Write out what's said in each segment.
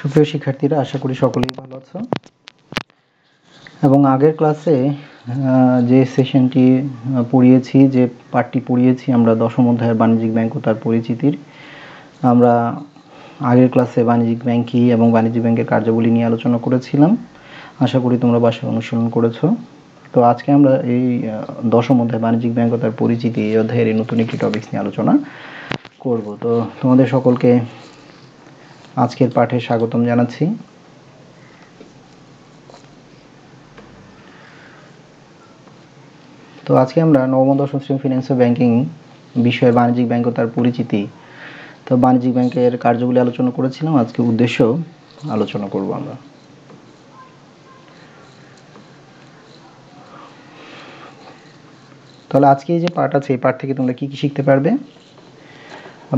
সুপ্রিয় শিক্ষার্থীরা, আশা করি সকলেই ভালো আছো। এবং আগের ক্লাসে যে সেশনটি পড়িয়েছি, যে পাঠটি পড়িয়েছি, আমরা দশম অধ্যায়ের বাণিজ্যিক ব্যাংক ও তার পরিচিতির, আমরা আগের ক্লাসে বাণিজ্যিক ব্যাংক কী এবং বাণিজ্যিক ব্যাংকের কার্যাবলী নিয়ে আলোচনা করেছিলাম। আশা করি তোমরা বাসায় অনুশীলন করেছ। তো আজকে আমরা এই দশম অধ্যায় বাণিজ্যিক ব্যাংক ও তার পরিচিতি, এই অধ্যায়ের এই নতুন একটি টপিক্স নিয়ে আলোচনা করব। তো তোমাদের সকলকে আজকের পাঠে স্বাগতম জানাচ্ছি। তো আজকে আমরা নবম, দশম শ্রেণি ফিনান্সিয়াল ব্যাংকিং বিষয়ে বাণিজ্যিক ব্যাংক ও তার পরিচিতি। তো বাণিজ্যিক ব্যাংকের কার্যগুলি আলোচনা করেছিলাম। আজকে উদ্দেশ্য আলোচনা করব আমরা। তাহলে আজকে এই যে পাঠ আছে, এই পাঠ থেকে তোমরা কি কি শিখতে পারবে?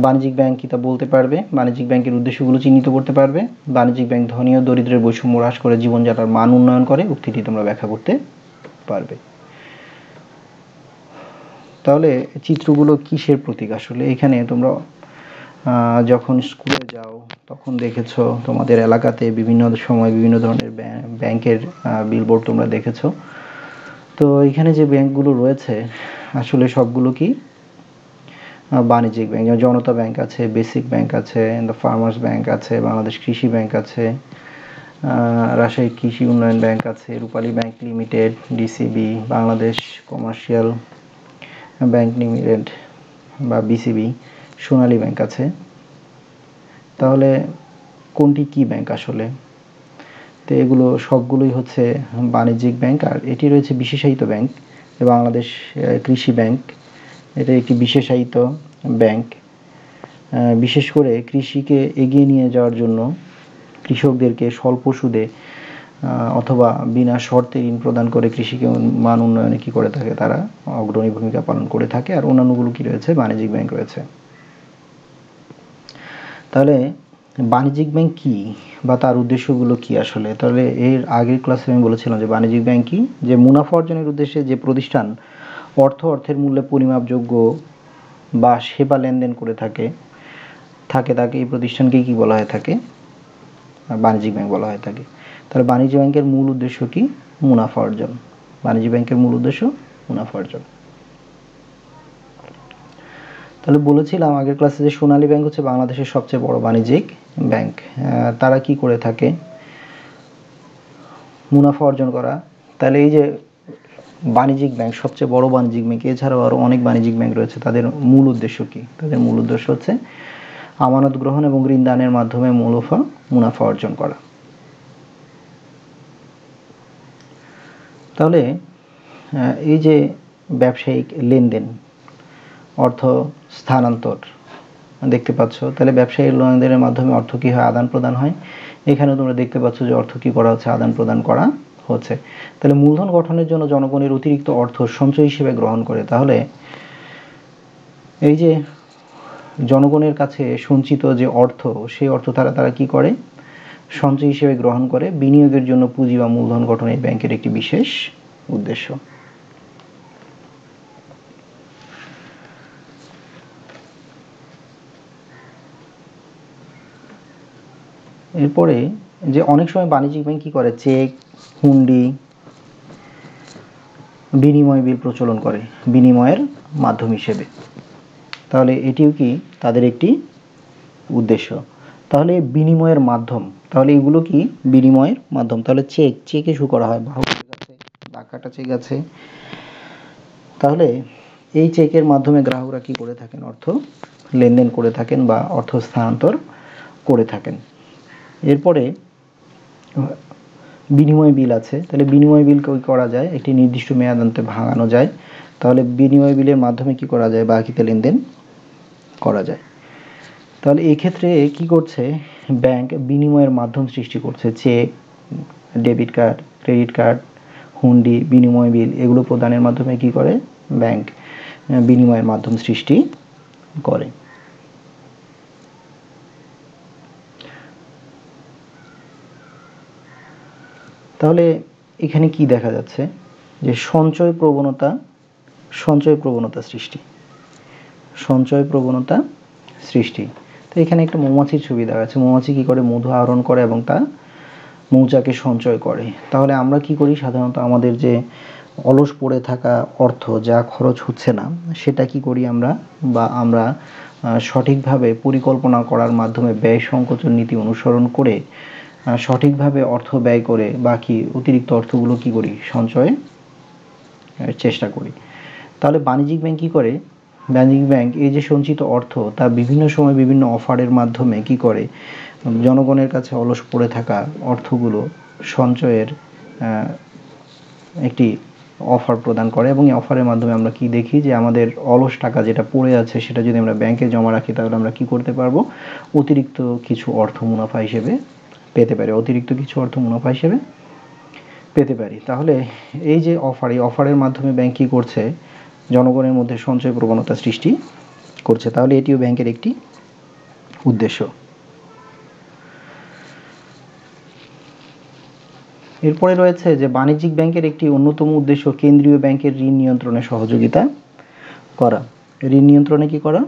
বাণিজ্যিক ব্যাংক কি তা বলতে পারবে? বাণিজ্যিক ব্যাংকের উদ্দেশ্যগুলো চিহ্নিত করতে পারবে। বাণিজ্যিক ব্যাংক ধনী ও দরিদ্রের বৈষম্য হ্রাস করে জীবনযাত্রার মান উন্নয়ন করে। উক্তিটি তোমরা ব্যাখ্যা করতে পারবে। তাহলে চিত্রগুলো কিসের প্রতীক? আসলে এখানে তোমরা যখন স্কুলে যাও, তখন দেখেছ তোমাদের এলাকাতে বিভিন্ন সময় বিভিন্ন ধরনের ব্যাংকের বিলবোর্ড তোমরা দেখেছ। তো এখানে যে ব্যাংকগুলো রয়েছে, আসলে সবগুলো কি বাণিজ্যিক ব্যাংক, যেমন জনতা ব্যাংক আছে, বেসিক ব্যাংক আছে দ্য ফার্মার্স ব্যাংক আছে, বাংলাদেশ কৃষি ব্যাংক আছে রাজশাহী কৃষি উন্নয়ন ব্যাংক আছে, Rupali bank limited DCB Bangladesh commercial bank limited বা বিসিবি সোনালী ব্যাংক আছে। তাহলে কোনটি কি ব্যাংক আসলে? তো এগুলো সবগুলোই হচ্ছে বাণিজ্যিক ব্যাংক, আর এটি রয়েছে বিশেষায়িত ব্যাংক, বাংলাদেশ কৃষি ব্যাংক। এটা একটি বিশেষায়িত ব্যাংক। বিশেষ করে কৃষিকে এগিয়ে নিয়ে যাওয়ার জন্য কৃষকদেরকে স্বল্প সুদে অথবা বিনা শর্তে ঋণ প্রদান করে কৃষিকে মান উন্নয়নে কী করে থাকে তারা অগ্রণী ভূমিকা পালন করে থাকে। আর অন্যান্যগুলো কি রয়েছে? বাণিজ্যিক ব্যাংক রয়েছে। তাহলে বাণিজ্যিক ব্যাংক কি বা তার উদ্দেশ্যগুলো কি আসলে? তাহলে এর আগের ক্লাসে আমি বলেছিলাম যে বাণিজ্যিক ব্যাংক কি? যে মুনাফা অর্জনের উদ্দেশ্যে যে প্রতিষ্ঠান অর্থ অর্থের মূল্যে পরিমাপযোগ্য বা সেবা লেনদেন করে থাকে থাকে তাকে এই প্রতিষ্ঠানকে কি বলা হয়ে থাকে? বাণিজ্যিক ব্যাংক বলা হয়ে থাকে তাহলে বাণিজ্য ব্যাংকের মূল উদ্দেশ্য কি? মুনাফা অর্জন। বাণিজ্য ব্যাংকের মূল উদ্দেশ্য মুনাফা অর্জন। তাহলে বলেছিলাম আগের ক্লাসে যে সোনালী ব্যাংক হচ্ছে বাংলাদেশের সবচেয়ে বড় বাণিজ্যিক ব্যাংক। তারা কি করে থাকে? মুনাফা অর্জন করা। তাহলে এই যে বাণিজ্যিক ব্যাংক, সবচেয়ে বড় বাণিজ্যিক ব্যাংক, এছাড়াও আরও অনেক বাণিজ্যিক ব্যাংক রয়েছে, তাদের মূল উদ্দেশ্য কি? তাদের মূল উদ্দেশ্য হচ্ছে আমানত গ্রহণ এবং ঋণ দানের মাধ্যমে মুনাফা মুনাফা অর্জন করা। তাহলে এই যে ব্যবসায়িক লেনদেন, অর্থ স্থানান্তর, দেখতে পাচ্ছ, তাহলে ব্যবসায়ী লেনদেনের মাধ্যমে অর্থ কী হয়? আদান প্রদান হয়। এখানে তোমরা দেখতে পাচ্ছ যে অর্থ কী করা হচ্ছে? আদান প্রদান করা হচ্ছে। তাহলে মূলধন গঠনের জন্য জনগণের অতিরিক্ত অর্থ সঞ্চয় হিসেবে গ্রহণ করে। তাহলে এই যে জনগণের কাছে সঞ্চিত যে অর্থ, সেই অর্থ তারা তারা কি করে? সঞ্চয় হিসেবে গ্রহণ করে। বিনিয়োগের জন্য পুঁজি বা মূলধন গঠন ব্যাংকের একটি বিশেষ উদ্দেশ্য। এরপরে যে অনেক সময় বাণিজ্যিক ব্যাংক কী করে? চেক হুন্ডি বিনিময় বিল প্রচলন করে, বিনিময়ের মাধ্যম হিসেবে। তাহলে এটিও কি তাদের একটি উদ্দেশ্য? তাহলে বিনিময়ের মাধ্যম, তাহলে এগুলো কি বিনিময়ের মাধ্যম? তাহলে চেক চেক ইস্যু করা হয়। বাহু চেক আছে ডাকাটা চেক আছে। তাহলে এই চেকের মাধ্যমে গ্রাহকরা কি করে থাকেন? অর্থ লেনদেন করে থাকেন বা অর্থ স্থানান্তর করে থাকেন। এরপরে বিনিময় বিল আছে, তাহলে বিনিময় বিল করা যায়? একটি নির্দিষ্ট মেয়াদান্তে ভাঙানো যায়। তাহলে বিনিময় বিলের মাধ্যমে কি করা যায়? বাকিতে লেনদেন করা যায়। তাহলে এই ক্ষেত্রে কি করছে? ব্যাংক বিনিময়ের মাধ্যম সৃষ্টি করছে। Cheque, debit card, credit card, হুন্ডি, বিনিময় বিল, এগুলো প্রদানের মাধ্যমে কি করে? ব্যাংক বিনিময়ের মাধ্যম সৃষ্টি করে। তাহলে এখানে কি দেখা যাচ্ছে? যে সঞ্চয় প্রবণতা সঞ্চয় প্রবণতা সৃষ্টি। সঞ্চয় প্রবণতা সৃষ্টি। তো এখানে একটা মৌমাছির ছবি দেওয়া আছে মৌমাছি কী করে? মধু আহরণ করে এবং তা মৌচাকে সঞ্চয় করে। তাহলে আমরা কি করি? সাধারণত আমাদের যে অলস পড়ে থাকা অর্থ, যা খরচ হচ্ছে না, সেটা কি করি আমরা? বা আমরা সঠিকভাবে পরিকল্পনা করার মাধ্যমে ব্যয় সংকোচন নীতি অনুসরণ করে সঠিকভাবে অর্থ ব্যয় করে বাকি অতিরিক্ত অর্থগুলো কি করি? সঞ্চয়ে চেষ্টা করি। তাহলে বাণিজ্যিক ব্যাংক কী করে? বাণিজ্যিক ব্যাংক এই যে সঞ্চিত অর্থ, তা বিভিন্ন সময় বিভিন্ন অফারের মাধ্যমে কি করে? জনগণের কাছে অলস পড়ে থাকা অর্থগুলো সঞ্চয়ের একটি অফার প্রদান করে এবং এই অফারের মাধ্যমে আমরা কি দেখি যে আমাদের অলস টাকা যেটা পড়ে আছে সেটা যদি আমরা ব্যাংকে জমা রাখি তাহলে আমরা কি করতে পারব? অতিরিক্ত কিছু অর্থ মুনাফা হিসেবে পেতে পারি, অতিরিক্ত কিছু অর্থ মুনাফা হিসেবে পেতে পারি। তাহলে এই যে অফার এই অফারের মাধ্যমে ব্যাংক কী করছে? জনগণের মধ্যে সঞ্চয় প্রবণতা সৃষ্টি করছে। তাহলে এটিও ব্যাংকের একটি উদ্দেশ্য। এরপরে রয়েছে যে বাণিজ্যিক ব্যাংকের একটি অন্যতম উদ্দেশ্য কেন্দ্রীয় ব্যাংকের ঋণ নিয়ন্ত্রণে সহযোগিতা করা। ঋণ নিয়ন্ত্রণে কি করা?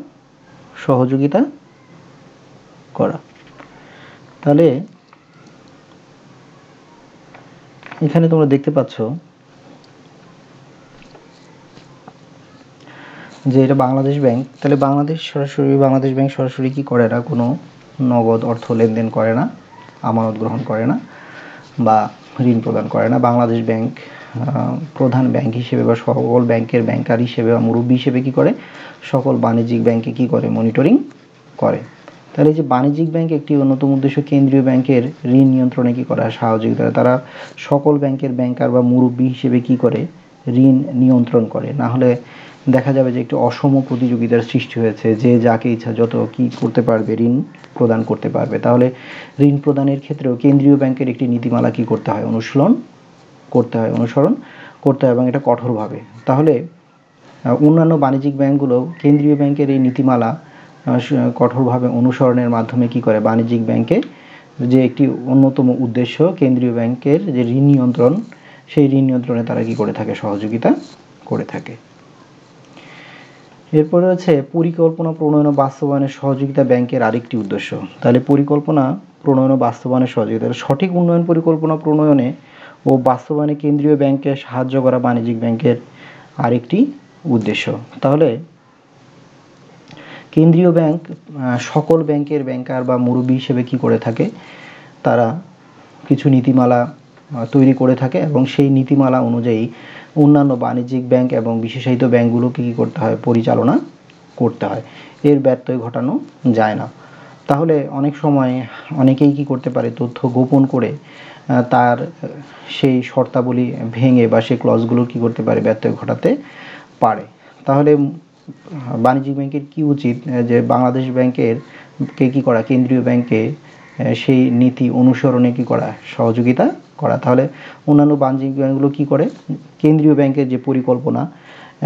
সহযোগিতা করা। তাহলে এখানে তোমরা দেখতে পাচ্ছ যে এটা বাংলাদেশ ব্যাংক। তাহলে বাংলাদেশ সরাসরি, বাংলাদেশ ব্যাংক সরাসরি কি করে না? কোনো নগদ অর্থ লেনদেন করে না, আমানত গ্রহণ করে না বা ঋণ প্রদান করে না। বাংলাদেশ ব্যাংক প্রধান ব্যাংক হিসেবে বা সকল ব্যাংকের ব্যাংকার হিসেবে বা মুরব্বী হিসেবে কি করে? সকল বাণিজ্যিক ব্যাংকে কি করে? মনিটরিং করে। তাহলে এই যে বাণিজ্যিক ব্যাংক একটি অন্যতম উদ্দেশ্য কেন্দ্রীয় ব্যাংকের ঋণ নিয়ন্ত্রণে কি করা সহযোগিতা তারা সকল ব্যাংকের ব্যাংকার বা মুরব্বী হিসেবে কি করে? ঋণ নিয়ন্ত্রণ করে। না হলে দেখা যাবে যে একটি অসম প্রতিযোগিতার সৃষ্টি হয়েছে। যে যাকে ইচ্ছা যত কি করতে পারবে, ঋণ প্রদান করতে পারবে। তাহলে ঋণ প্রদানের ক্ষেত্রেও কেন্দ্রীয় ব্যাংকের একটি নীতিমালা কি করতে হয়? অনুশীলন করতে হয়, অনুসরণ করতে হয় এবং এটা কঠোরভাবে। তাহলে অন্যান্য বাণিজ্যিক ব্যাংকগুলো কেন্দ্রীয় ব্যাংকের এই নীতিমালা কঠোরভাবে অনুসরণের মাধ্যমে কি করে? বাণিজ্যিক ব্যাংকে যে একটি অন্যতম উদ্দেশ্য কেন্দ্রীয় ব্যাংকের যে ঋণ নিয়ন্ত্রণ, সেই ঋণ নিয়ন্ত্রণে তারা কি করে থাকে? সহযোগিতা করে থাকে। এরপরে হচ্ছে পরিকল্পনা প্রণয়ন বাস্তবায়নের সহযোগিতা ব্যাংকের আরেকটি উদ্দেশ্য। তাহলে পরিকল্পনা প্রণয়ন বাস্তবায়নের সহযোগিতা। সঠিক উন্নয়ন পরিকল্পনা প্রণয়নে ও বাস্তবায়নে কেন্দ্রীয় ব্যাংকে সাহায্য করা বাণিজ্যিক ব্যাংকের আরেকটি উদ্দেশ্য। তাহলে কেন্দ্রীয় ব্যাংক সকল ব্যাংকের ব্যাংকার বা মুরব্বী হিসেবে কি করে থাকে? তারা কিছু নীতিমালা তৈরি করে থাকে এবং সেই নীতিমালা অনুযায়ী অন্যান্য বাণিজ্যিক ব্যাংক এবং বিশেষায়িত ব্যাংকগুলোকে কী করতে হয়? পরিচালনা করতে হয়। এর ব্যত্যয় ঘটানো যায় না। তাহলে অনেক সময় অনেকেই কি করতে পারে? তথ্য গোপন করে তার সেই শর্তাবলী ভেঙে বা সেই ক্লজগুলো কী করতে পারে? ব্যত্যয় ঘটাতে পারে। তাহলে বাণিজ্যিক ব্যাংকের কি উচিত যে বাংলাদেশ ব্যাংকের কে কী করা, কেন্দ্রীয় ব্যাংকে সেই নীতি অনুসরণে কি করা, সহযোগিতা করা? তাহলে অন্যান্য বাণিজ্যিক ব্যাংকগুলো কি করে? কেন্দ্রীয় ব্যাংকের যে পরিকল্পনা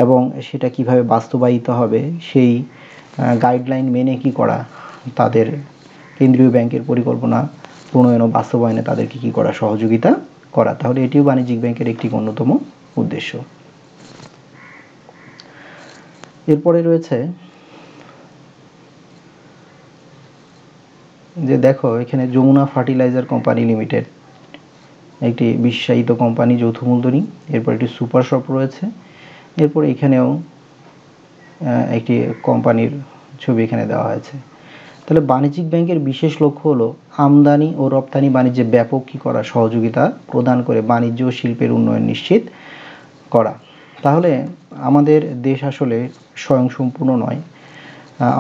এবং সেটা কীভাবে বাস্তবায়িত হবে, সেই গাইডলাইন মেনে কি করা, তাদের কেন্দ্রীয় ব্যাংকের পরিকল্পনা প্রণয়ন ও বাস্তবায়নে তাদেরকে কী করা, সহযোগিতা করা? তাহলে এটিও বাণিজ্যিক ব্যাংকের একটি অন্যতম উদ্দেশ্য। এরপরে রয়েছে যে দেখো, এখানে যমুনা ফার্টিলাইজার কোম্পানি লিমিটেড, একটি বিশ্বায়িত কোম্পানি যৌথ মূলধনী, এরপর একটি সুপার শপ রয়েছে, এরপর এখানেও একটি কোম্পানির ছবি এখানে দেওয়া হয়েছে। তাহলে বাণিজ্যিক ব্যাংকের বিশেষ লক্ষ্য হলো আমদানি ও রপ্তানি বাণিজ্যে ব্যাপক কী করা, সহযোগিতা প্রদান করে বাণিজ্য ও শিল্পের উন্নয়ন নিশ্চিত করা। তাহলে আমাদের দেশ আসলে স্বয়ংসম্পূর্ণ নয়।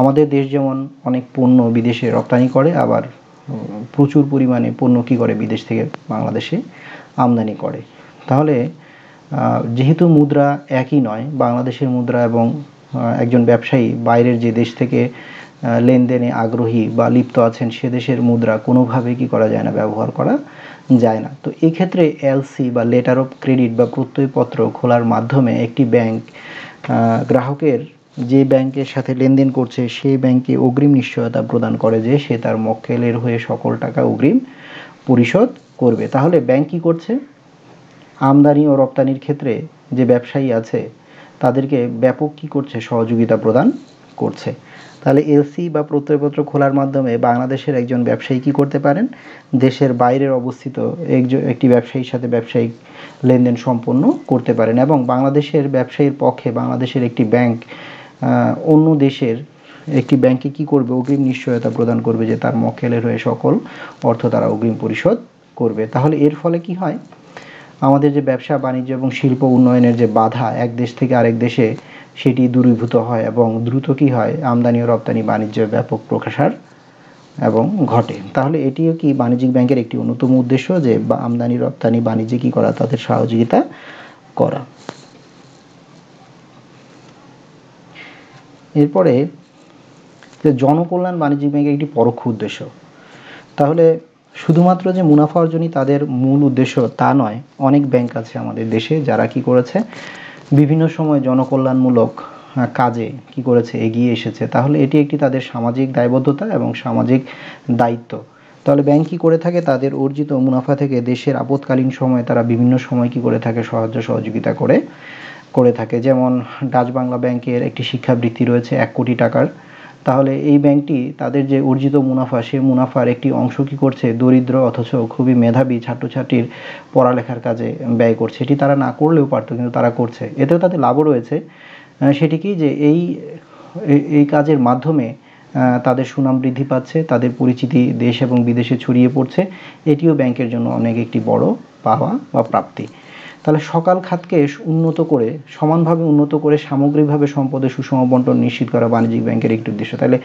আমাদের দেশ যেমন অনেক পণ্য বিদেশে রপ্তানি করে, আবার প্রচুর পরিমাণে পণ্য কী করে বিদেশ থেকে বাংলাদেশে আমদানি করে। তাহলে যেহেতু মুদ্রা একই নয়, বাংলাদেশের মুদ্রা এবং একজন ব্যবসায়ী বাইরের যে দেশ থেকে লেনদেনে আগ্রহী বা লিপ্ত আছেন সে দেশের মুদ্রা কোনোভাবে কি করা যায় না, ব্যবহার করা যায় না। তো এই ক্ষেত্রে এলসি বা লেটার অফ ক্রেডিট বা প্রত্যয়পত্র খোলার মাধ্যমে একটি ব্যাংক গ্রাহকের যে ব্যাংকের সাথে লেনদেন করছে, সেই ব্যাংকে অগ্রিম নিশ্চয়তা প্রদান করে যে সে তার মক্কেলের হয়ে সকল টাকা অগ্রিম পরিশোধ করবে। তাহলে ব্যাংক কী করছে? আমদানি ও রপ্তানির ক্ষেত্রে যে ব্যবসায়ী আছে, তাদেরকে ব্যাপক কী করছে? সহযোগিতা প্রদান করছে। তাহলে এলসি বা প্রত্যয়পত্র খোলার মাধ্যমে বাংলাদেশের একজন ব্যবসায়ী কি করতে পারেন? দেশের বাইরের অবস্থিত একজন একটি ব্যবসায়ীর সাথে ব্যবসায়িক লেনদেন সম্পন্ন করতে পারেন এবং বাংলাদেশের ব্যবসায়ীর পক্ষে বাংলাদেশের একটি ব্যাংক অন্য দেশের একটি ব্যাংকে কি করবে? অগ্রিম নিশ্চয়তা প্রদান করবে যে তার মক্কেলের হয়ে সকল অর্থ তারা অগ্রিম পরিশোধ করবে। তাহলে এর ফলে কি হয়? আমাদের যে ব্যবসা, বাণিজ্য এবং শিল্প উন্নয়নের যে বাধা, এক দেশ থেকে আরেক দেশে সেটি দূরীভূত হয় এবং দ্রুত কি হয়? আমদানি ও রপ্তানি বাণিজ্যের ব্যাপক প্রকাশার এবং ঘটে। তাহলে এটিও কি বাণিজ্যিক ব্যাংকের একটি অন্যতম উদ্দেশ্য যে আমদানি, রপ্তানি, বাণিজ্যে কি করা, তাদের সহযোগিতা করা? এরপরে যে জনকল্যাণ বাণিজ্যিক ব্যাংকের একটি পরোক্ষ উদ্দেশ্য। তাহলে শুধুমাত্র যে মুনাফা অর্জনই তাদের মূল উদ্দেশ্য তা নয়, অনেক ব্যাংক আছে আমাদের দেশে যারা কি করেছে বিভিন্ন সময় জনকল্যাণমূলক কাজে কি করেছে, এগিয়ে এসেছে, তাহলে এটি একটি তাদের সামাজিক দায়বদ্ধতা এবং সামাজিক দায়িত্ব। তাহলে ব্যাংক কী করে থাকে? তাদের অর্জিত মুনাফা থেকে দেশের আপৎকালীন সময়ে তারা বিভিন্ন সময় কি করে থাকে? সাহায্য সহযোগিতা করে করে থাকে। যেমন ডাচ বাংলা ব্যাংকের একটি শিক্ষাবৃত্তি রয়েছে, এক কোটি টাকার। তাহলে এই ব্যাংকটি তাদের যে অর্জিত মুনাফা, সেই মুনাফার একটি অংশ কি করছে? দরিদ্র অথচ খুবই মেধাবী ছাত্রছাত্রীর পড়ালেখার কাজে ব্যয় করছে। এটি তারা না করলেও পারতো, কিন্তু তারা করছে। এতেও তাদের লাভও রয়েছে। সেটি কি যে এই এই কাজের মাধ্যমে তাদের সুনাম বৃদ্ধি পাচ্ছে, তাদের পরিচিতি দেশ এবং বিদেশে ছড়িয়ে পড়ছে, এটিও ব্যাংকের জন্য অনেক একটি বড় পাওয়া বা প্রাপ্তি। তাহলে সকাল খাতকে উন্নত করে, সমানভাবে উন্নত করে সামগ্রিকভাবে সম্পদের সুষম বন্টন নিশ্চিত করা বাণিজ্যিক ব্যাংকের একটি উদ্দেশ্য। তাহলে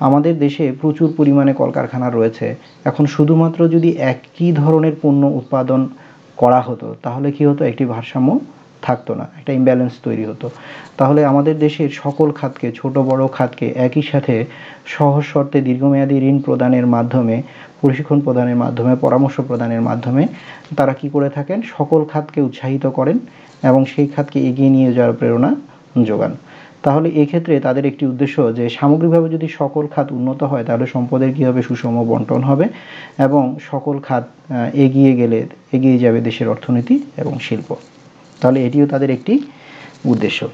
আমাদের দেশে প্রচুর পরিমাণে কলকারখানা রয়েছে। এখন শুধুমাত্র যদি একই ধরনের পণ্য উৎপাদন করা হতো, তাহলে কি হতো? একটি ভারসাম্য থাকতো না, একটা ইমব্যালেন্স তৈরি হতো। তাহলে আমাদের দেশের সকল খাতকে, ছোট বড় খাতকে একই সাথে সহজ শর্তে দীর্ঘমেয়াদী ঋণ প্রদানের মাধ্যমে প্রশিক্ষণ প্রদানের মাধ্যমে, পরামর্শ প্রদানের মাধ্যমে তারা কি করে থাকেন? সকল খাতকে উৎসাহিত করেন এবং সেই খাতকে এগিয়ে নিয়ে যাওয়ার প্রেরণা যোগান। তাহলে এক্ষেত্রে তাদের একটি উদ্দেশ্য যে, সামগ্রিকভাবে যদি সকল খাত উন্নত হয়, তাহলে সম্পদের কী হবে সুষম বন্টন হবে এবং সকল খাত এগিয়ে গেলে, এগিয়ে যাবে দেশের অর্থনীতি এবং শিল্প। তাহলে এটিও তাদের একটি উদ্দেশ্য।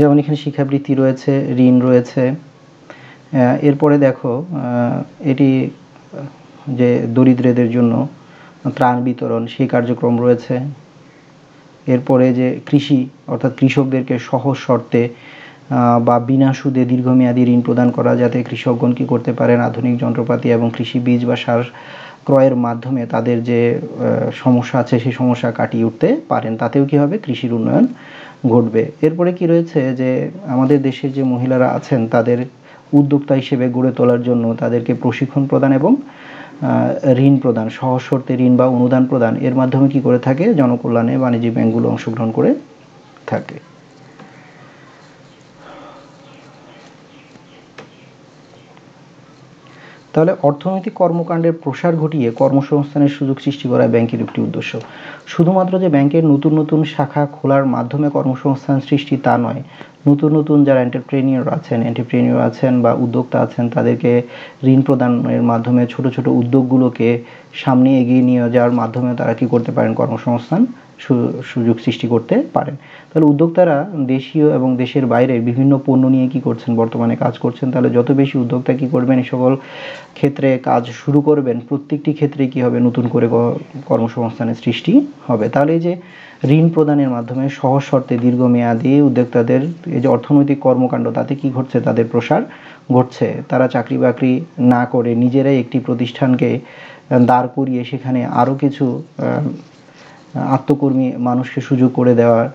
যেমন এখানে শিক্ষাবৃত্তি রয়েছে, ঋণ রয়েছে। এরপরে দেখো এটি যে দরিদ্রদের জন্য ত্রাণ বিতরণ, সেই কার্যক্রম রয়েছে। এরপরে যে কৃষি, অর্থাৎ কৃষকদেরকে সহজ শর্তে বা বিনা সুদে দীর্ঘমেয়াদী ঋণ প্রদান করা, যাতে কৃষকগণ কী করতে পারেন? আধুনিক যন্ত্রপাতি এবং কৃষি বীজ বা সার ক্রয়ের মাধ্যমে তাদের যে সমস্যা আছে, সেই সমস্যা কাটিয়ে উঠতে পারেন। তাতেও কি হবে? কৃষির উন্নয়ন ঘটবে। এরপরে কি রয়েছে যে, আমাদের দেশের যে মহিলারা আছেন, তাদের উদ্যোক্তা হিসেবে গড়ে তোলার জন্য তাদেরকে প্রশিক্ষণ প্রদান এবং ঋণ প্রদান সহজ শর্তে ঋণ বা অনুদান প্রদান, এর মাধ্যমে কি করে থাকে? জনকল্যাণে বাণিজ্যিক ব্যাংকগুলো অংশগ্রহণ করে থাকে। তাহলে অর্থনৈতিক কর্মকাণ্ডের প্রসার ঘটিয়ে কর্মসংস্থানের সুযোগ সৃষ্টি করা ব্যাংকের একটি উদ্দেশ্য। শুধুমাত্র যে ব্যাংকের নতুন নতুন শাখা খোলার মাধ্যমে কর্মসংস্থান সৃষ্টি তা নয়, নতুন নতুন যারা এন্টারপ্রেনিয়র আছেন এন্টারপ্রেনিয়র আছেন বা উদ্যোক্তা আছেন, তাদেরকে ঋণ প্রদানের মাধ্যমে ছোট ছোট উদ্যোগগুলোকে সামনে এগিয়ে নিয়ে যাওয়ার মাধ্যমে তারা কি করতে পারেন? কর্মসংস্থান সুযোগ সৃষ্টি করতে পারেন। তাহলে উদ্যোক্তারা দেশীয় এবং দেশের বাইরের বিভিন্ন পণ্য নিয়ে কি করছেন, বর্তমানে কাজ করছেন, তাহলে যত বেশি উদ্যোক্তা কি করবেন এই সকল ক্ষেত্রে কাজ শুরু করবেন, প্রত্যেকটি ক্ষেত্রে কি হবে, নতুন করে কর্মসংস্থানের সৃষ্টি হবে। তাহলে এই যে ঋণ প্রদানের মাধ্যমে সহজ শর্তে দীর্ঘমেয়াদী উদ্যোক্তাদের এই যে অর্থনৈতিক কর্মকাণ্ড, তাতে কি ঘটছে, তাদের প্রসার ঘটছে। তারা চাকরি বাকরি না করে নিজেরাই একটি প্রতিষ্ঠানকে দাঁড় করিয়ে সেখানে আরও কিছু আত্মকর্মী মানুষকে সুযোগ করে দেওয়ার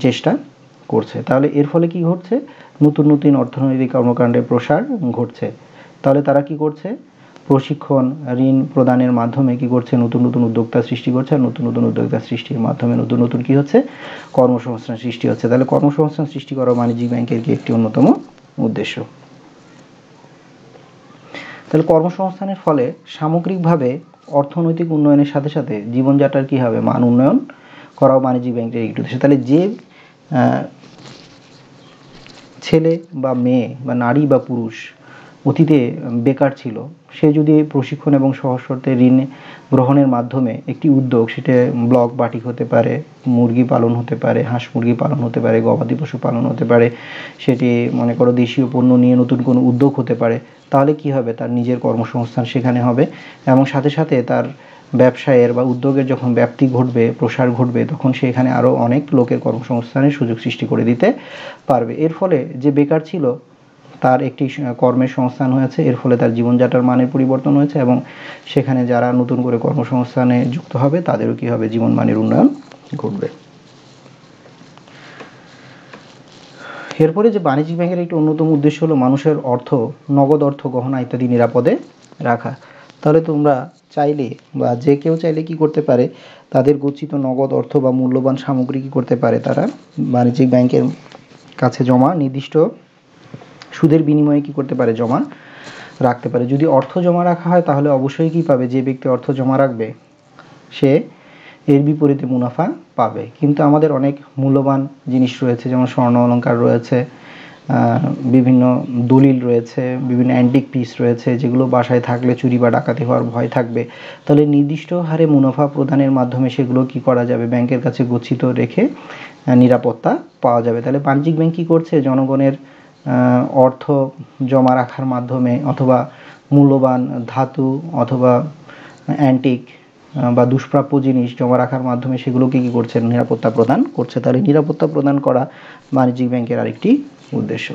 চেষ্টা করছে। তাহলে এর ফলে কি ঘটছে? নতুন নতুন অর্থনৈতিক কর্মকাণ্ডের প্রসার ঘটছে। তাহলে তারা কি করছে? প্রশিক্ষণ, ঋণ প্রদানের মাধ্যমে কি করছে? নতুন নতুন উদ্যোক্তা সৃষ্টি করছে। আর নতুন নতুন উদ্যোক্তা সৃষ্টির মাধ্যমে নতুন নতুন কি হচ্ছে? কর্মসংস্থান সৃষ্টি হচ্ছে। তাহলে কর্মসংস্থান সৃষ্টি করা বাণিজ্যিক ব্যাংকের কি একটি অন্যতম উদ্দেশ্য? তাহলে কর্মসংস্থানের ফলে সামগ্রিকভাবে অর্থনৈতিক উন্নয়নের সাথে সাথে জীবনযাত্রার কী হবে? মান উন্নয়ন করাও বাণিজ্যিক ব্যাংকের একটি উদ্দেশ্য তাহলে যে ছেলে বা মেয়ে বা নারী বা পুরুষ অতীতে বেকার ছিল, সে যদি প্রশিক্ষণ এবং সহজ শর্তে ঋণ গ্রহণের মাধ্যমে একটি উদ্যোগ, সেটা ব্লক বাটিক হতে পারে, মুরগি পালন হতে পারে, হাঁস মুরগি পালন হতে পারে, গবাদি পশু পালন হতে পারে, সেটি মনে করো দেশীয় পণ্য নিয়ে নতুন কোনো উদ্যোগ হতে পারে, তাহলে কি হবে? তার নিজের কর্মসংস্থান সেখানে হবে এবং সাথে সাথে তার ব্যবসায়ের বা উদ্যোগের যখন ব্যাপ্তি ঘটবে, প্রসার ঘটবে, তখন সেখানে আরও অনেক লোকের কর্মসংস্থানের সুযোগ সৃষ্টি করে দিতে পারবে। এর ফলে যে বেকার ছিল তার একটি কর্মের সংস্থান হয়েছে। এর ফলে তার জীবনযাত্রার মানের পরিবর্তন হয়েছে এবং সেখানে যারা নতুন করে কর্মসংস্থানে যুক্ত হবে, তাদেরও কি হবে জীবন মানের উন্নয়ন ঘটবে। এরপরে যে বাণিজ্যিক ব্যাংকের একটি অন্যতম উদ্দেশ্য হলো মানুষের অর্থ, নগদ অর্থ, গহনা ইত্যাদি নিরাপদে রাখা। তাহলে তোমরা চাইলে বা যে কেউ চাইলে কি করতে পারে, তাদের গচ্ছিত নগদ অর্থ বা মূল্যবান সামগ্রী কি করতে পারে, তারা বাণিজ্যিক ব্যাংকের কাছে জমা নির্দিষ্ট সুদের বিনিময়ে কি করতে পারে? জমা রাখতে পারে। যদি অর্থ জমা রাখা হয়, তাহলে অবশ্যই কি পাবে? যে ব্যক্তি অর্থ জমা রাখবে, সে এর বিপরীতে মুনাফা পাবে। কিন্তু আমাদের অনেক মূল্যবান জিনিস রয়েছে, যেমন স্বর্ণ অলঙ্কার রয়েছে বিভিন্ন দলিল রয়েছে, বিভিন্ন অ্যান্টিক পিস রয়েছে, যেগুলো বাসায় থাকলে চুরি বা ডাকাতি হওয়ার ভয় থাকবে। তাহলে নির্দিষ্ট হারে মুনাফা প্রদানের মাধ্যমে সেগুলো কি করা যাবে? ব্যাংকের কাছে গচ্ছিত রেখে নিরাপত্তা পাওয়া যাবে। তাহলে বাণিজ্যিক ব্যাংক কী করছে? জনগণের অর্থ জমা রাখার মাধ্যমে অথবা মূল্যবান ধাতু অথবা অ্যান্টিক বা দুষ্প্রাপ্য জিনিস জমা রাখার মাধ্যমে সেগুলোকে কী করছে নিরাপত্তা প্রদান করছে। তাহলে নিরাপত্তা প্রদান করা বাণিজ্যিক ব্যাংকের আরেকটি উদ্দেশ্য।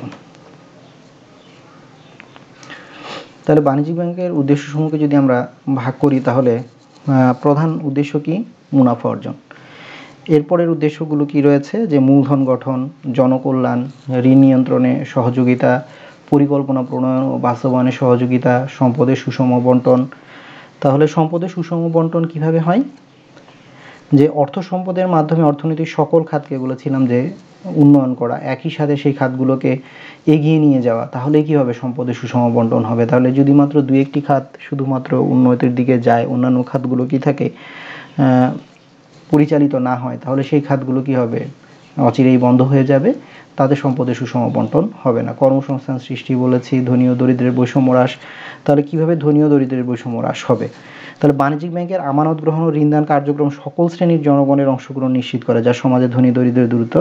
তাহলে বাণিজ্যিক ব্যাংকের উদ্দেশ্যসমূহকে যদি আমরা ভাগ করি, তাহলে প্রধান উদ্দেশ্য কি? মুনাফা অর্জন। এরপরের উদ্দেশ্যগুলো কি রয়েছে? যে মূলধন গঠন, জনকল্যাণ, ঋণ নিয়ন্ত্রণে সহযোগিতা, পরিকল্পনা প্রণয়ন ও বাস্তবায়নে সহযোগিতা সম্পদের সুষম বন্টন। তাহলে সম্পদের সুষম বন্টন কীভাবে হয়? যে অর্থ সম্পদের মাধ্যমে অর্থনীতির সকল খাতকে বলেছিলাম যে উন্নয়ন করা, একই সাথে সেই খাতগুলোকে এগিয়ে নিয়ে যাওয়া, তাহলে কি হবে সম্পদের সুষম বন্টন হবে? তাহলে যদি মাত্র দু একটি খাত শুধুমাত্র উন্নতির দিকে যায়, অন্যান্য খাতগুলো কি থাকে? পরিচালিত না হয়, তাহলে সেই খাতগুলো কি হবে? অচিরেই বন্ধ হয়ে যাবে তাদের সম্পদের সুষম বন্টন হবে না। কর্মসংস্থান সৃষ্টি বলেছি, ধনী ও দরিদ্রের বৈষম্য হ্রাস, তাহলে কীভাবে ধনী ও দরিদ্রের বৈষম্য হ্রাস হবে? তাহলে বাণিজ্যিক ব্যাংকের আমানত গ্রহণ ও ঋণদান কার্যক্রম সকল শ্রেণির জনগণের অংশগ্রহণ নিশ্চিত করে, যা সমাজে ধনী, দরিদ্রের দ্রুত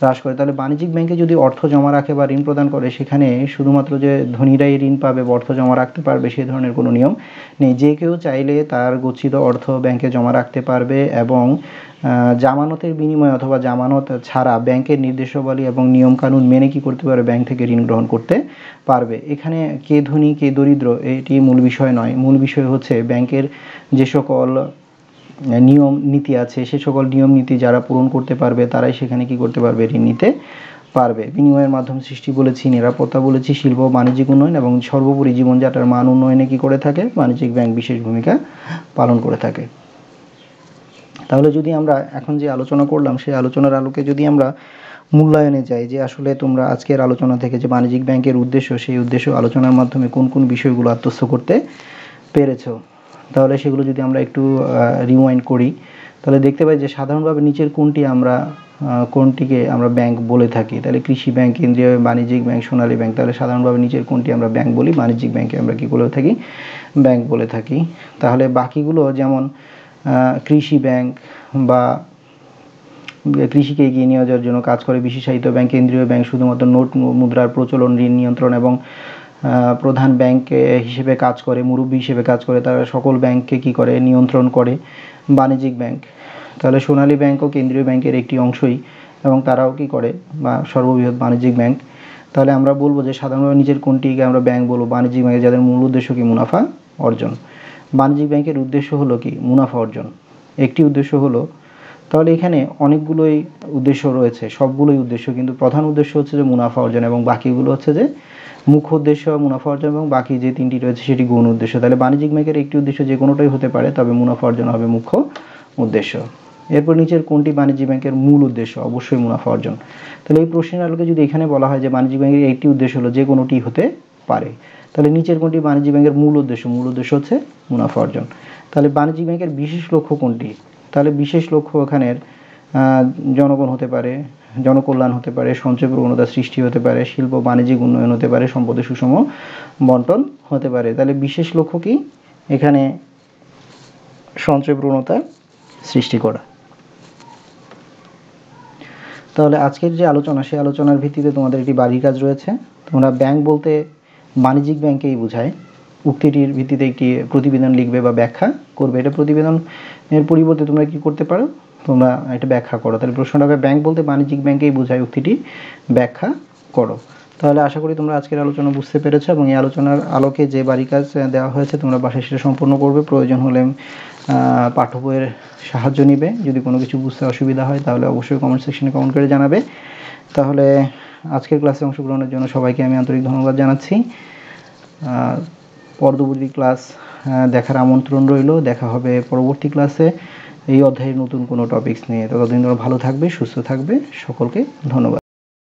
হ্রাস করে। তাহলে বাণিজ্যিক ব্যাংকে যদি অর্থ জমা রাখে বা ঋণ প্রদান করে, সেখানে শুধুমাত্র যে ধনীরাই ঋণ পাবে বা অর্থ জমা রাখতে পারবে সেই ধরনের কোনো নিয়ম নেই। যে কেউ চাইলে তার গচ্ছিত অর্থ ব্যাংকে জমা রাখতে পারবে এবং জামানতের বিনিময়ে অথবা জামানত ছাড়া ব্যাংকের নির্দেশাবলী এবং নিয়মকানুন মেনে কি করতে পারবে? ব্যাংক থেকে ঋণ গ্রহণ করতে পারবে। এখানে কে ধনী, কে দরিদ্র, এটি মূল বিষয় নয়। মূল বিষয় হচ্ছে ব্যাংকের যে সকল নিয়ম নীতি আছে, সে সকল নিয়ম নীতি যারা পূরণ করতে পারবে, তারাই সেখানে কি করতে পারবে? ঋণ নিতে পারবে। বিনিময়ের মাধ্যম সৃষ্টি বলেছি, নিরাপত্তা বলেছি, শিল্প, বাণিজ্যিক উন্নয়ন এবং সর্বোপরি জীবনযাত্রার মান উন্নয়নে কি করে থাকে? বাণিজ্যিক ব্যাংক বিশেষ ভূমিকা পালন করে থাকে। তাহলে যদি আমরা এখন যে আলোচনা করলাম, সেই আলোচনার আলোকে যদি আমরা মূল্যায়নে যাই যে আসলে তোমরা আজকের আলোচনা থেকে যে বাণিজ্যিক ব্যাংকের উদ্দেশ্য, সেই উদ্দেশ্য আলোচনার মাধ্যমে কোন কোন বিষয়গুলো আত্মস্থ করতে পেরেছ, তাহলে সেগুলো যদি আমরা একটু রিওয়াইন্ড করি, তাহলে দেখতে পাই যে সাধারণভাবে নিচের কোনটি আমরা কোনটিকে আমরা ব্যাংক বলে থাকি, তাহলে কৃষি ব্যাংক, কেন্দ্রীয় বাণিজ্যিক ব্যাংক, সোনালী ব্যাংক, তাহলে সাধারণভাবে নিচের কোনটি আমরা ব্যাংক বলি, বাণিজ্যিক ব্যাংকে আমরা কী বলে থাকি, ব্যাংক বলে থাকি, তাহলে বাকিগুলো যেমন কৃষি ব্যাংক বা কৃষিকে এগিয়ে নিয়ে যাওয়ার জন্য কাজ করে বিশেষায়িত ব্যাংক, কেন্দ্রীয় ব্যাংক, শুধুমাত্র নোট মুদ্রার প্রচলন, ঋণ নিয়ন্ত্রণ এবং প্রধান ব্যাংক হিসেবে কাজ করে, মুরব্বী হিসেবে কাজ করে, তারা সকল ব্যাংককে কি করে? নিয়ন্ত্রণ করে বাণিজ্যিক ব্যাংক। তাহলে সোনালী ব্যাংকও কেন্দ্রীয় ব্যাংকের একটি অংশই এবং তারাও কি করে? বা সর্ববৃহৎ বাণিজ্যিক ব্যাংক। তাহলে আমরা বলব যে সাধারণভাবে নিজের কোনটিকে আমরা ব্যাংক বলব? বাণিজ্যিক ব্যাংকে, যাদের মূল উদ্দেশ্য কি? মুনাফা অর্জন। বাণিজ্যিক ব্যাংকের উদ্দেশ্য হলো কি? মুনাফা অর্জন। একটি উদ্দেশ্য হলো, তাহলে এখানে অনেকগুলোই উদ্দেশ্য রয়েছে, সবগুলোই উদ্দেশ্য, কিন্তু প্রধান উদ্দেশ্য হচ্ছে যে মুনাফা অর্জন এবং বাকিগুলো হচ্ছে যে মুখ্য উদ্দেশ্য, মুনাফা অর্জন এবং বাকি যে তিনটি রয়েছে সেটি গৌণ উদ্দেশ্য। তাহলে বাণিজ্যিক ব্যাংকের একটি উদ্দেশ্য যে কোনোটাই হতে পারে, তবে মুনাফা অর্জন হবে মুখ্য উদ্দেশ্য। এরপর নিচের কোনটি বাণিজ্যিক ব্যাংকের মূল উদ্দেশ্য? অবশ্যই মুনাফা অর্জন। তাহলে এই প্রশ্নের আলোকে যদি এখানে বলা হয় যে বাণিজ্যিক ব্যাংকের একটি উদ্দেশ্য হলো যে কোনোটি হতে পারে তাহলে নিচের কোনটি? বাণিজ্যিক ব্যাংকের মূল উদ্দেশ্য। মূল উদ্দেশ্য হচ্ছে মুনাফা অর্জন। তাহলে বাণিজ্যিক ব্যাংকের বিশেষ লক্ষ্য কোনটি? তাহলে বিশেষ লক্ষ্য এখানের জনগণ হতে পারে, জনকল্যাণ হতে পারে, সঞ্চয় প্রবণতা সৃষ্টি হতে পারে, শিল্প, বাণিজ্যিক উন্নয়ন হতে পারে সম্পদের সুষম বন্টন হতে পারে। তাহলে বিশেষ লক্ষ্য কি? এখানে সঞ্চয় প্রবণতা সৃষ্টি করা। তাহলে আজকের যে আলোচনা, সেই আলোচনার ভিত্তিতে তোমাদের একটি বাড়ির কাজ রয়েছে। তোমরা ব্যাংক বলতে বাণিজ্যিক ব্যাংকেই বোঝায়। উক্তিটির ভিত্তিতে একটি প্রতিবেদন লিখবে বা ব্যাখ্যা করবে। এটা প্রতিবেদনের পরিবর্তে তোমরা কি করতে পারো? তোমরা এটা ব্যাখ্যা করো। তাহলে প্রশ্নটা হবে, ব্যাংক বলতে বাণিজ্যিক ব্যাংকেই বোঝায় উক্তিটি। ব্যাখ্যা করো। তাহলে আশা করি তোমরা আজকের আলোচনা বুঝতে পেরেছ এবং এই আলোচনার আলোকে যে বাড়ি কাজ দেওয়া হয়েছে, তোমরা বাসায় সেটা সম্পূর্ণ করবে। প্রয়োজন হলে পাঠ্য বইয়ের সাহায্য নিবে। যদি কোনো কিছু বুঝতে অসুবিধা হয়, তাহলে অবশ্যই কমেন্ট সেকশনে কমেন্ট করে জানাবে। তাহলে আজকের ক্লাসে অংশগ্রহণের জন্য সবাইকে আমি আন্তরিক ধন্যবাদ জানাচ্ছি। পরবর্তী ক্লাস দেখার আমন্ত্রণ রইল। দেখা হবে পরবর্তী ক্লাসে এই অধ্যায়ের নতুন কোনো টপিকস নিয়ে। ততদিন ভালো থাকবে, সুস্থ থাকবে। সকলকে ধন্যবাদ।